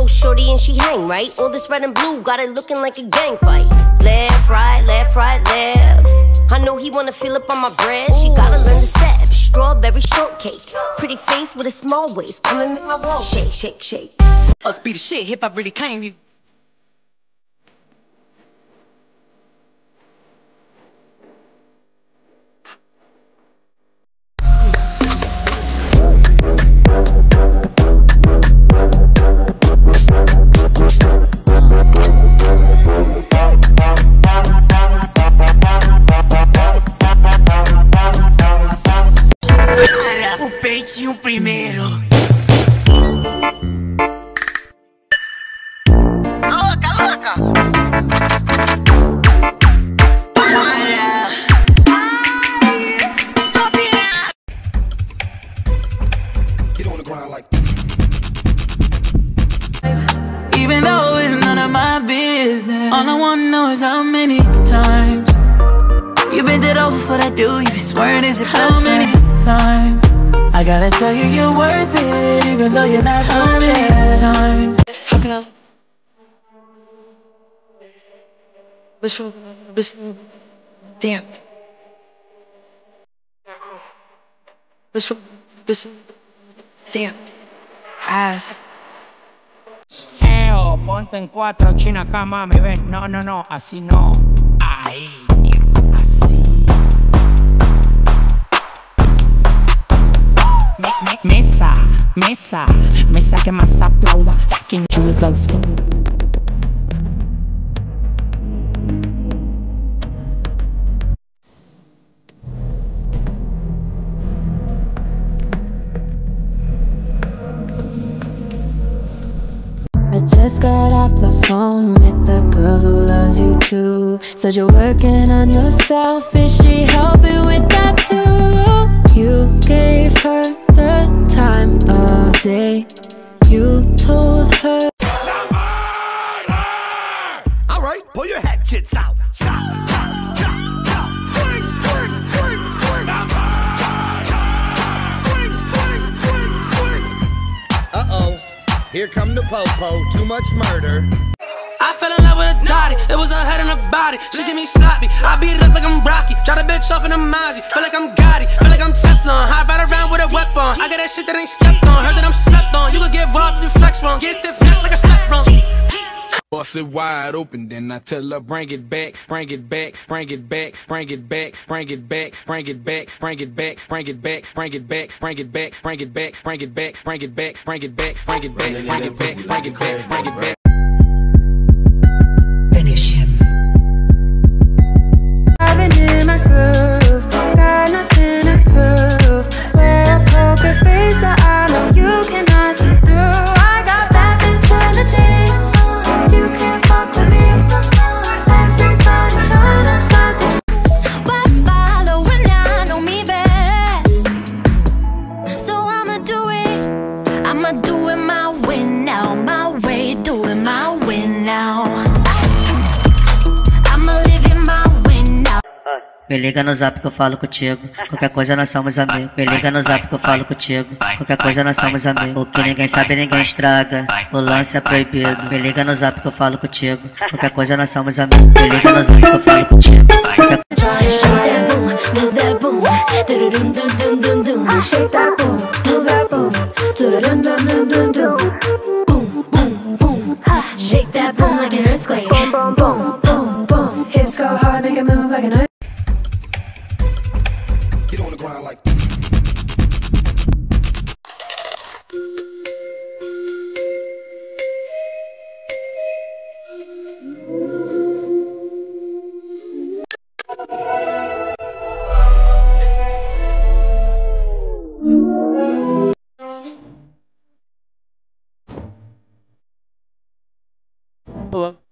Coast shorty and she hang right. All this red and blue got it looking like a gang fight. Left, right, left, right, left. I know he wanna feel up on my bread. She gotta learn to step. Strawberry shortcake. Pretty face with a small waist. Come and make my wall shake, shake, shake. Be the shit, hip hop really claim you. O peitinho primeiro. Louca, louca! Para! Get the ground Even though it's none of my business, all I wanna know is how many times you bent it over for that dude. You be swearing it's your How many times I gotta tell you you're worth it, even though you're not How many times? How can I? Which one? Damn. Damn. Ass. Eo, ponte en cuatro, china cama, me ven. No, no, no, así no. Ahí. Just got off the phone with the girl who loves you too. Said you're working on yourself. Is she helping with that too? You gave her the time of day. You told her. Here come the po-po. Too much murder. I fell in love with a Dottie. It was her head and her body. She give me sloppy. I beat it up like I'm Rocky. Try the bitch off in a Mozzie. Feel like I'm Gotti. Feel like I'm Teflon. High ride around with a weapon. I got that shit that ain't stepped on. Heard that I'm slept on. You could get robbed if you flex wrong. Get stiff neck like a step wrong. Bust it wide open, then I tell her bring it back, bring it back, bring it back, bring it back, bring it back, bring it back, bring it back, bring it back, bring it back, bring it back, bring it back, bring it back, bring it back, bring it back, bring it back, bring it back, bring it back, bring it back. Me liga no zap que eu falo contigo. Qualquer coisa nós somos amigos. Me liga no zap que eu falo contigo. Qualquer coisa nós somos amigos. O que ninguém sabe, ninguém estraga. O lance é proibido. Me liga no zap que eu falo contigo. Qualquer coisa nós somos amigos. Me liga no zap que eu falo contigo. Qualquer boom, boom, boom, boom. Boom. Hips go hard, make it move like an earthquake. grind like. Hello.